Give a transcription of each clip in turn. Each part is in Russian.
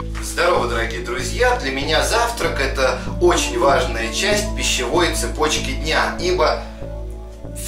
Здорово, дорогие друзья! Для меня завтрак это очень важная часть пищевой цепочки дня, ибо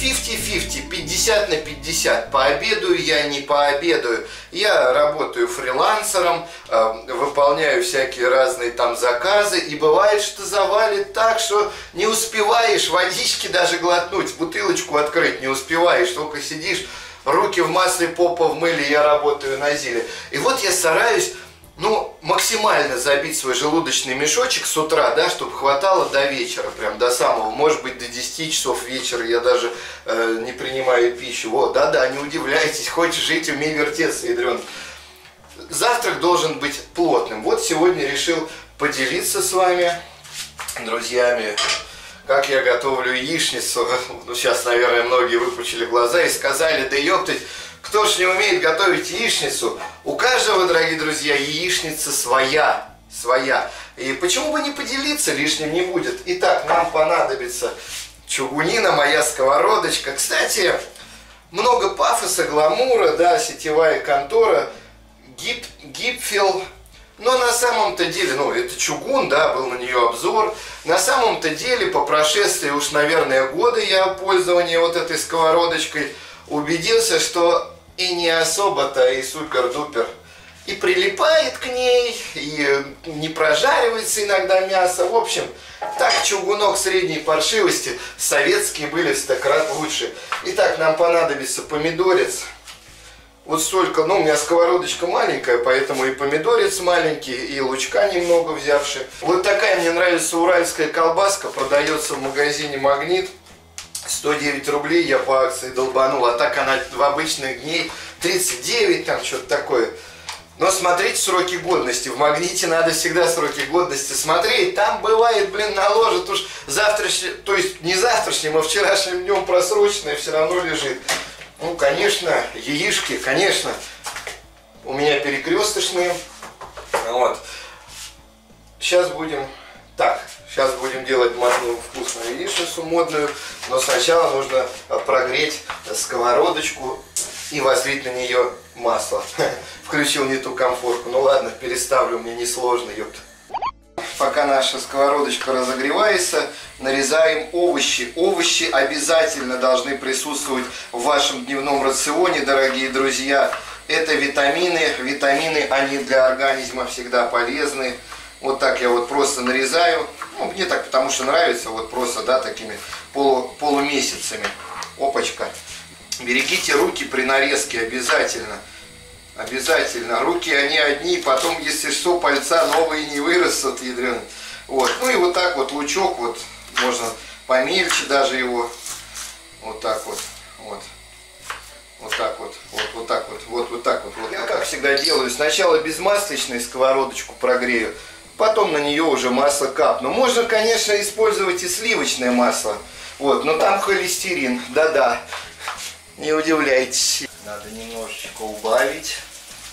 50-50, 50 на 50. Пообедаю я, не пообедаю. Я работаю фрилансером, э, выполняю всякие разные там заказы, и бывает, что завалит так, что не успеваешь водички даже глотнуть, бутылочку открыть не успеваешь, только сидишь, руки в масле, попа в мыле, я работаю на зиле. И вот я стараюсь ну, максимально забить свой желудочный мешочек с утра, да, чтобы хватало до вечера, прям до самого, может быть, до 10 часов вечера я даже э, не принимаю пищу. Вот, да-да, не удивляйтесь, хочешь жить, умей вертеться, ядрен. Завтрак должен быть плотным. Вот сегодня решил поделиться с вами, друзьями, как я готовлю яичницу. Ну, сейчас, наверное, многие выпучили глаза и сказали, да ёптать, кто ж не умеет готовить яичницу? У каждого, дорогие друзья, яичница своя. Своя. И почему бы не поделиться, лишним не будет. Итак, нам понадобится чугунина, моя сковородочка. Кстати, много пафоса, гламура, да, сетевая контора, гип, гипфил. Но на самом-то деле, ну, это чугун, да, был на нее обзор. На самом-то деле, по прошествии уж, наверное, года я пользования вот этой сковородочкой убедился, что и не особо-то и супер-дупер. И прилипает к ней, и не прожаривается иногда мясо. В общем, так чугунок средней паршивости советские были в стократ лучше. Итак, нам понадобится помидорец. Вот столько, ну у меня сковородочка маленькая, поэтому и помидорец маленький, и лучка немного взявший. Вот такая мне нравится уральская колбаска, продается в магазине «Магнит». 109 рублей я по акции долбанул, а так она в обычных дней 39, там что-то такое. Но смотрите сроки годности. В магните надо всегда сроки годности смотреть. Там бывает, блин, наложит уж завтрашний, то есть не завтрашним, а вчерашним днем просроченное все равно лежит. Ну, конечно, яишки, конечно, у меня перекресточные. Вот. Сейчас будем так. Сейчас будем делать матную вкусную яичницу модную, но сначала нужно прогреть сковородочку и возлить на нее масло. Включил не ту комфорку. Ну ладно, переставлю, мне несложно, ёпта. Пока наша сковородочка разогревается, нарезаем овощи. Овощи обязательно должны присутствовать в вашем дневном рационе, дорогие друзья. Это витамины. Витамины, они для организма всегда полезны. Вот так я вот просто нарезаю. Ну, мне так потому что нравится, вот просто, да, такими полу, полумесяцами. Опачка. Берегите руки при нарезке обязательно. Обязательно. Руки, они одни, потом, если что, пальца новые не вырастут, ядрен. Вот. Ну и вот так вот лучок, вот, можно помельче даже его. Вот так вот. Вот. Вот так вот, вот, вот так вот, вот, вот так вот. вот. Я как всегда делаю, сначала безмасличной сковородочку прогрею, потом на нее уже масло капну. Можно, конечно, использовать и сливочное масло, вот, но там холестерин, да-да, не удивляйтесь. Надо немножечко убавить.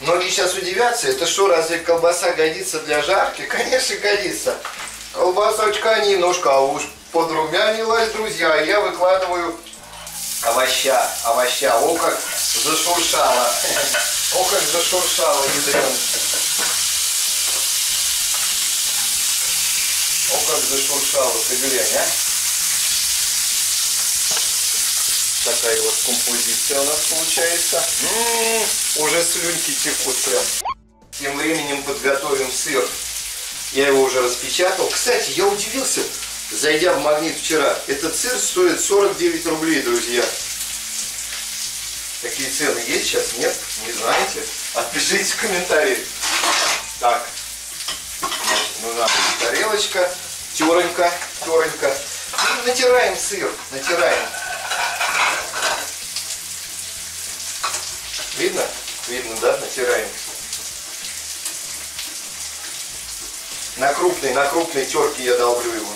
Многие сейчас удивятся, это что, разве колбаса годится для жарки? Конечно, годится. Колбасочка немножко, а уж подрумянилась, друзья. Я выкладываю овоща, овоща. О, как зашуршало. О, как зашуршало, ядрен. Как зашуршало, ты глянь, а. Такая вот композиция у нас получается. М -м -м, уже слюнки текут прям. Тем временем подготовим сыр. Я его уже распечатал. Кстати, я удивился, зайдя в магнит вчера. Этот сыр стоит 49 рублей, друзья. Такие цены есть сейчас? Нет? Не знаете? Отпишите в комментариях. Так, нужна тарелочка, теренька, теренька. И натираем сыр, натираем. Видно? Видно, да? Натираем. На крупной, на крупной терке я долблю его.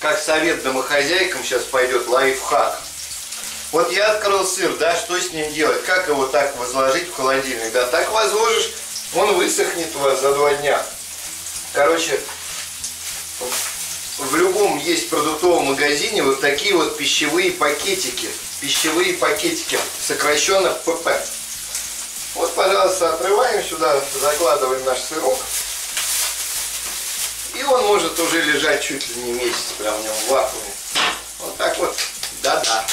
Как совет домохозяйкам сейчас пойдет лайфхак. Вот я открыл сыр, да, что с ним делать? Как его так возложить в холодильник? Да, так возложишь, он высохнет у вас за два дня. Короче, в любом есть продуктовом магазине вот такие вот пищевые пакетики. Пищевые пакетики, сокращенно ПП. Вот, пожалуйста, отрываем сюда, закладываем наш сырок. И он может уже лежать чуть ли не месяц прям в нем в вакууме. Вот так вот. Да-да.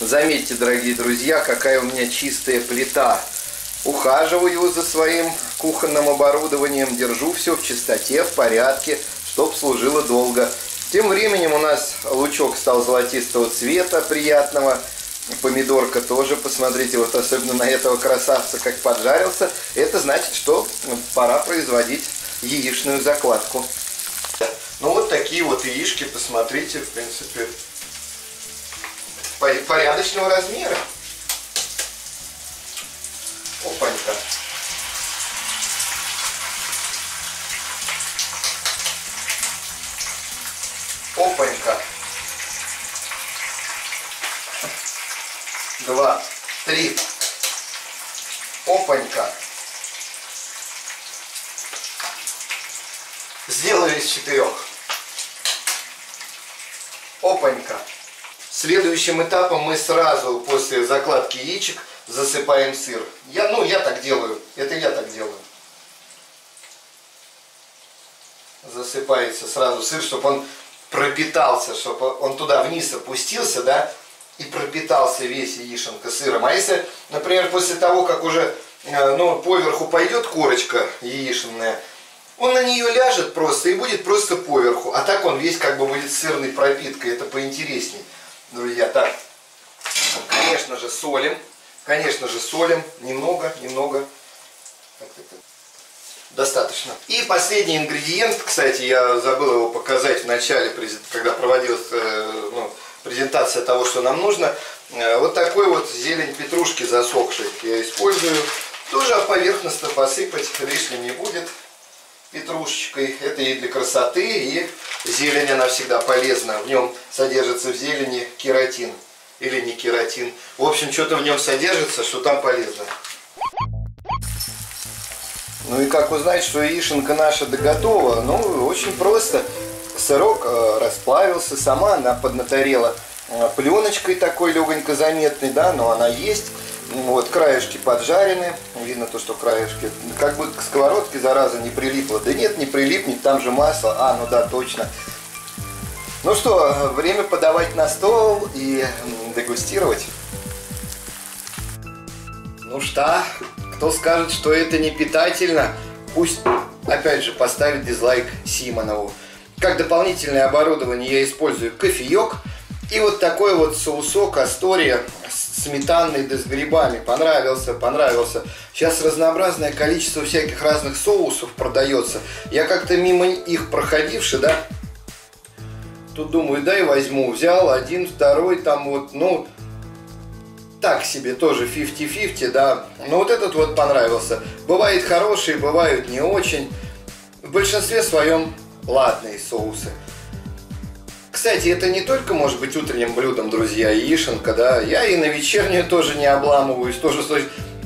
Заметьте, дорогие друзья, какая у меня чистая плита. Ухаживаю за своим кухонным оборудованием, держу все в чистоте, в порядке, чтоб служило долго. Тем временем у нас лучок стал золотистого цвета, приятного. Помидорка тоже, посмотрите, вот особенно на этого красавца, как поджарился. Это значит, что пора производить яичную закладку. Ну вот такие вот яички, посмотрите, в принципе, порядочного размера. Опанька. Опанька. Два, три. Опанька. Сделаю из четырех. Опанька. Следующим этапом мы сразу после закладки яичек засыпаем сыр. Я, ну, я так делаю. Это я так делаю. Засыпается сразу сыр, чтобы он пропитался, чтобы он туда вниз опустился, да, и пропитался весь яишенка сыром. А если, например, после того, как уже э, ну, поверху пойдет корочка яишенная, он на нее ляжет просто и будет просто поверху. А так он весь как бы будет сырной пропиткой. Это поинтересней, друзья. Так, конечно же, солим. Конечно же, солим. Немного, немного. Достаточно. И последний ингредиент, кстати, я забыл его показать в начале, когда проводилась э, ну, презентация того, что нам нужно. Э, вот такой вот зелень петрушки засохшей я использую. Тоже поверхностно посыпать лишним не будет петрушечкой. Это и для красоты, и зелень, она всегда полезна. В нем содержится в зелени кератин или не кератин. В общем, что-то в нем содержится, что там полезно. Ну и как узнать, что яишенка наша готова? Ну, очень просто. Сырок э, расплавился, сама она поднаторела э, пленочкой такой легонько заметной, да, но она есть. Вот, краешки поджарены. Видно то, что краешки. Как бы к сковородке, зараза, не прилипло. Да нет, не прилипнет, там же масло. А, ну да, точно. Ну что, время подавать на стол и дегустировать. Ну что, кто скажет, что это не питательно, пусть опять же поставит дизлайк Симонову. Как дополнительное оборудование я использую кофеек и вот такой вот соусок Астория сметанный да с грибами. Понравился, понравился. Сейчас разнообразное количество всяких разных соусов продается. Я как-то мимо их проходивший, да, тут думаю, дай возьму. Взял один, второй, там вот, ну, так себе тоже 50-50, да. Но вот этот вот понравился. Бывает хорошие, бывают не очень. В большинстве своем ладные соусы. Кстати, это не только может быть утренним блюдом, друзья, яишенка, да. Я и на вечернюю тоже не обламываюсь. Тоже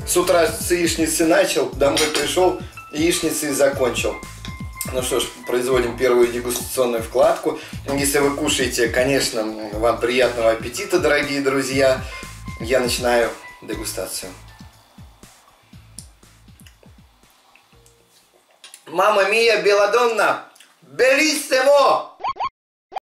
с утра с яичницы начал, домой пришел, яичницей закончил. Ну что ж, производим первую дегустационную вкладку. Если вы кушаете, конечно, вам приятного аппетита, дорогие друзья я начинаю дегустацию. Мама мия, Беладонна, белиссимо!